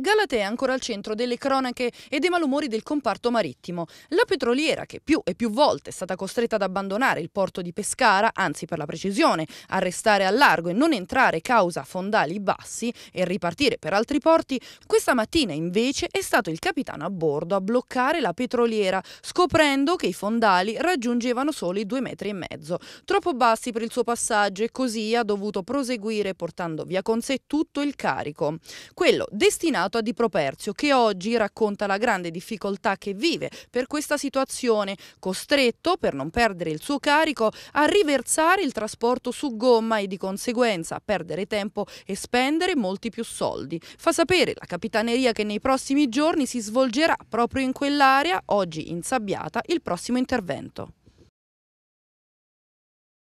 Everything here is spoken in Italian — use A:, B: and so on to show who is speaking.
A: Galatea è ancora al centro delle cronache e dei malumori del comparto marittimo. La petroliera, che più e più volte è stata costretta ad abbandonare il porto di Pescara, anzi per la precisione, a restare a largo e non entrare causa fondali bassi e ripartire per altri porti, questa mattina invece è stato il capitano a bordo a bloccare la petroliera, scoprendo che i fondali raggiungevano solo i due metri e mezzo, troppo bassi per il suo passaggio e così ha dovuto proseguire portando via con sé tutto il carico. Quello destinato a Di Properzio, che oggi racconta la grande difficoltà che vive per questa situazione, costretto, per non perdere il suo carico, a riversare il trasporto su gomma e di conseguenza a perdere tempo e spendere molti più soldi. Fa sapere la capitaneria che nei prossimi giorni si svolgerà proprio in quell'area, oggi insabbiata, il prossimo intervento.